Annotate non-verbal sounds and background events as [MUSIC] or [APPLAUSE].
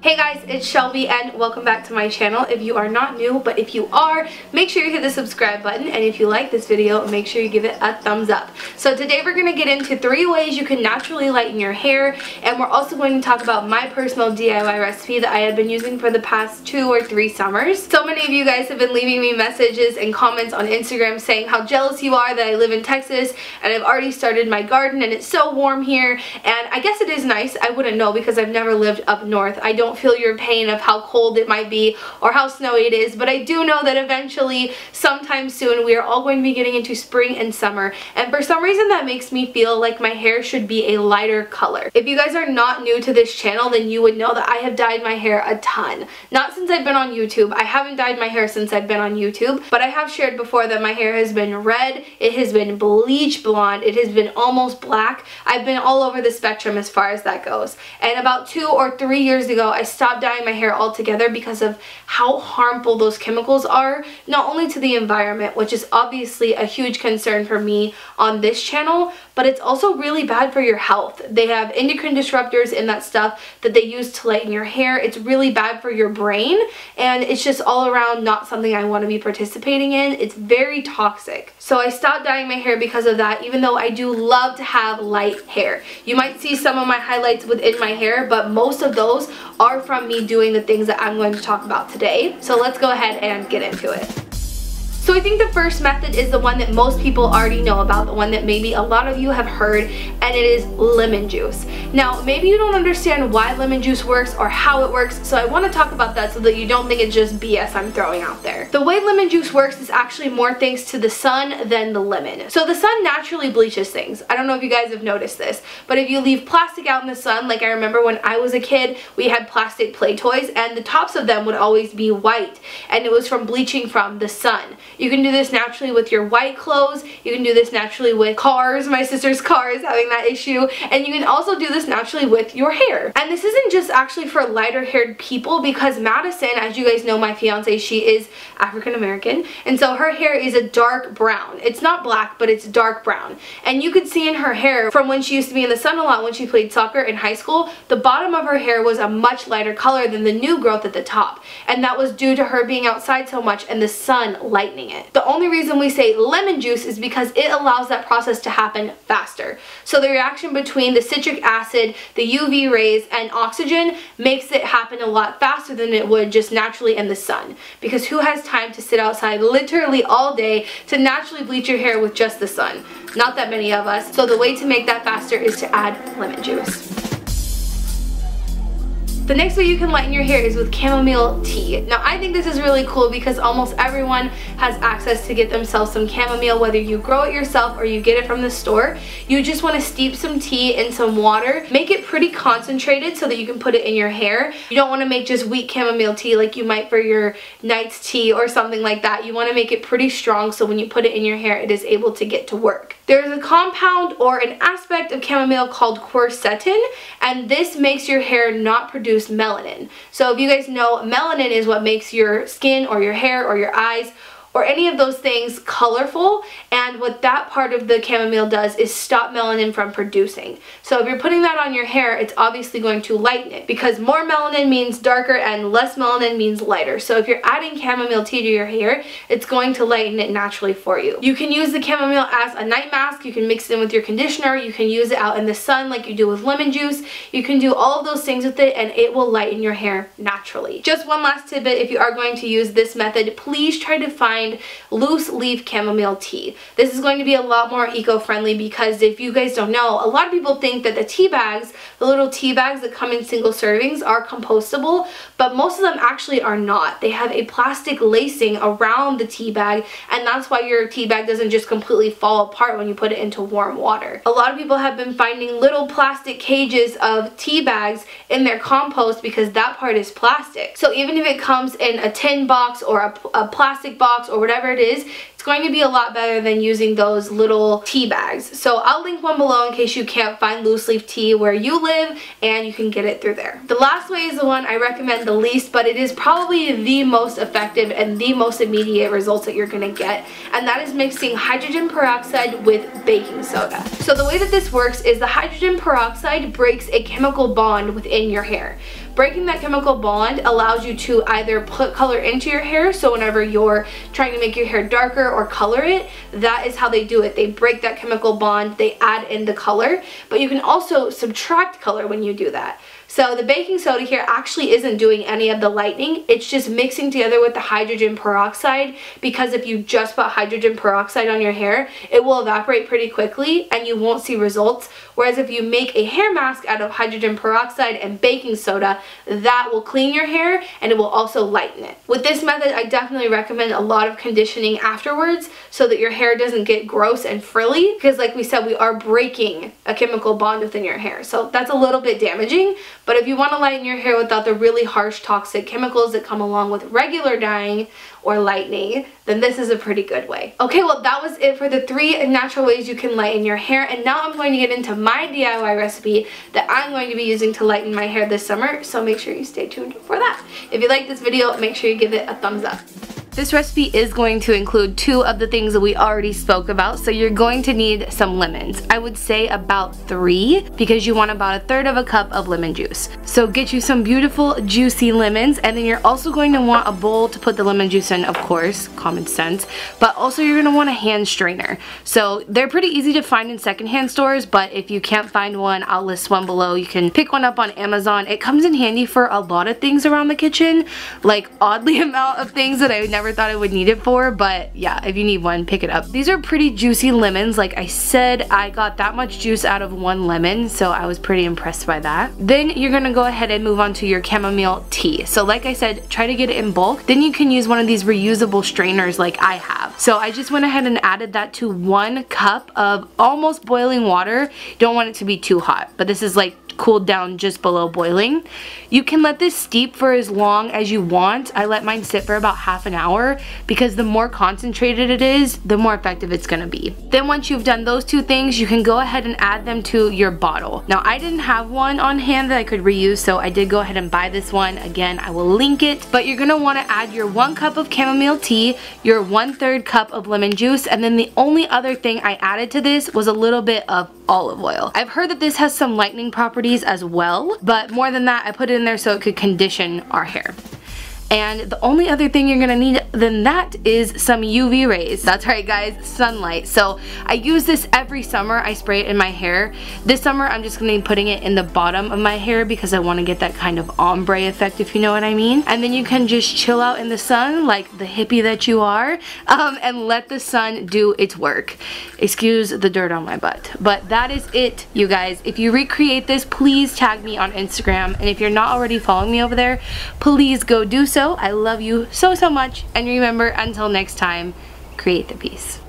Hey guys, it's Shelby and welcome back to my channel. If you are not new, but if you are, make sure you hit the subscribe button and if you like this video, make sure you give it a thumbs up. So today we're going to get into three ways you can naturally lighten your hair and we're also going to talk about my personal DIY recipe that I have been using for the past two or three summers. So many of you guys have been leaving me messages and comments on Instagram saying how jealous you are that I live in Texas and I've already started my garden and it's so warm here and I guess it is nice. I wouldn't know because I've never lived up north. I don't feel your pain of how cold it might be or how snowy it is, but I do know that eventually, sometime soon, we are all going to be getting into spring and summer, and for some reason that makes me feel like my hair should be a lighter color. If you guys are not new to this channel, then you would know that I have dyed my hair a ton. Not since I've been on YouTube. I haven't dyed my hair since I've been on YouTube, but I have shared before that my hair has been red, it has been bleach blonde, it has been almost black. I've been all over the spectrum as far as that goes. And about two or three years ago, I stopped dyeing my hair altogether because of how harmful those chemicals are, not only to the environment, which is obviously a huge concern for me on this channel, but it's also really bad for your health. They have endocrine disruptors in that stuff that they use to lighten your hair. It's really bad for your brain, and it's just all around not something I want to be participating in. It's very toxic. So I stopped dyeing my hair because of that, even though I do love to have light hair. You might see some of my highlights within my hair, but most of those are from me doing the things that I'm going to talk about today. So let's go ahead and get into it. So I think the first method is the one that most people already know about, the one that maybe a lot of you have heard, and it is lemon juice. Now, maybe you don't understand why lemon juice works or how it works, so I want to talk about that so that you don't think it's just BS I'm throwing out there. The way lemon juice works is actually more thanks to the sun than the lemon. So the sun naturally bleaches things. I don't know if you guys have noticed this, but if you leave plastic out in the sun, like I remember when I was a kid, we had plastic play toys, and the tops of them would always be white, and it was from bleaching from the sun. You can do this naturally with your white clothes. You can do this naturally with cars. My sister's car is having that issue. And you can also do this naturally with your hair. And this isn't just actually for lighter haired people because Madison, as you guys know, my fiance, she is African American. And so her hair is a dark brown. It's not black, but it's dark brown. And you could see in her hair from when she used to be in the sun a lot when she played soccer in high school, the bottom of her hair was a much lighter color than the new growth at the top. And that was due to her being outside so much and the sun lightening it. The only reason we say lemon juice is because it allows that process to happen faster. So the reaction between the citric acid, the UV rays, and oxygen makes it happen a lot faster than it would just naturally in the sun. Because who has time to sit outside literally all day to naturally bleach your hair with just the sun? Not that many of us. So the way to make that faster is to add lemon juice. The next way you can lighten your hair is with chamomile tea. Now I think this is really cool because almost everyone has access to get themselves some chamomile whether you grow it yourself or you get it from the store. You just want to steep some tea in some water. Make it pretty concentrated so that you can put it in your hair. You don't want to make just weak chamomile tea like you might for your night's tea or something like that. You want to make it pretty strong so when you put it in your hair it is able to get to work. There's a compound or an aspect of chamomile called quercetin and this makes your hair not produce produce melanin. So if you guys know, melanin is what makes your skin or your hair or your eyes or any of those things colorful and what that part of the chamomile does is stop melanin from producing. So if you're putting that on your hair it's obviously going to lighten it because more melanin means darker and less melanin means lighter. So if you're adding chamomile tea to your hair it's going to lighten it naturally for you. You can use the chamomile as a night mask, you can mix it in with your conditioner, you can use it out in the sun like you do with lemon juice, you can do all of those things with it and it will lighten your hair naturally. Just one last tidbit if you are going to use this method please try to find find loose leaf chamomile tea. This is going to be a lot more eco-friendly because if you guys don't know, a lot of people think that the tea bags, the little tea bags that come in single servings are compostable, but most of them actually are not. They have a plastic lacing around the tea bag and that's why your tea bag doesn't just completely fall apart when you put it into warm water. A lot of people have been finding little plastic cages of tea bags in their compost because that part is plastic. So even if it comes in a tin box or a, a plastic box or whatever it is, it's going to be a lot better than using those little tea bags. So I'll link one below in case you can't find loose leaf tea where you live and you can get it through there. The last way is the one I recommend the least, but it is probably the most effective and the most immediate results that you're going to get, and that is mixing hydrogen peroxide with baking soda. So the way that this works is the hydrogen peroxide breaks a chemical bond within your hair. Breaking that chemical bond allows you to either put color into your hair, so whenever you're trying to make your hair darker or color it, that is how they do it. They break that chemical bond, they add in the color, but you can also subtract color when you do that. So the baking soda here actually isn't doing any of the lightening. It's just mixing together with the hydrogen peroxide because if you just put hydrogen peroxide on your hair, it will evaporate pretty quickly and you won't see results. Whereas if you make a hair mask out of hydrogen peroxide and baking soda, that will clean your hair and it will also lighten it. With this method, I definitely recommend a lot of conditioning afterwards so that your hair doesn't get gross and frilly because like we said, we are breaking a chemical bond within your hair. So that's a little bit damaging, but if you want to lighten your hair without the really harsh toxic chemicals that come along with regular dyeing or lightening, then this is a pretty good way. Okay, well that was it for the three natural ways you can lighten your hair and now I'm going to get into my DIY recipe that I'm going to be using to lighten my hair this summer, so make sure you stay tuned for that. If you like this video, make sure you give it a thumbs up. This recipe is going to include two of the things that we already spoke about, so you're going to need some lemons. I would say about three, because you want about a third of a cup of lemon juice. So get you some beautiful, juicy lemons, and then you're also going to want a bowl to put the lemon juice in, of course, common sense, but also you're going to want a hand strainer. So they're pretty easy to find in secondhand stores, but if you can't find one, I'll list one below. You can pick one up on Amazon. It comes in handy for a lot of things around the kitchen, like oddly [LAUGHS] amount of things that I never thought I would need it for, but yeah, if you need one, pick it up. These are pretty juicy lemons. Like I said, I got that much juice out of one lemon, so I was pretty impressed by that. Then you're gonna go ahead and move on to your chamomile tea. So like I said, try to get it in bulk. Then you can use one of these reusable strainers like I have. So I just went ahead and added that to one cup of almost boiling water. Don't want it to be too hot, but this is like cooled down just below boiling. You can let this steep for as long as you want. I let mine sit for about half an hour because the more concentrated it is, the more effective it's gonna be. Then once you've done those two things, you can go ahead and add them to your bottle. Now I didn't have one on hand that I could reuse, so I did go ahead and buy this one. Again, I will link it, but you're gonna wanna add your one cup of chamomile tea, your one third cup of lemon juice, and then the only other thing I added to this was a little bit of olive oil. I've heard that this has some lightening properties as well, but more than that, I put it in there so it could condition our hair. And the only other thing you're gonna need than that is some UV rays. That's right guys, sunlight. So I use this every summer. I spray it in my hair. This summer I'm just gonna be putting it in the bottom of my hair because I wanna get that kind of ombre effect if you know what I mean. And then you can just chill out in the sun like the hippie that you are um, and let the sun do its work. Excuse the dirt on my butt. But that is it you guys. If you recreate this, please tag me on Instagram. And if you're not already following me over there, please go do so so. I love you so, so much. And remember, until next time, create the peace.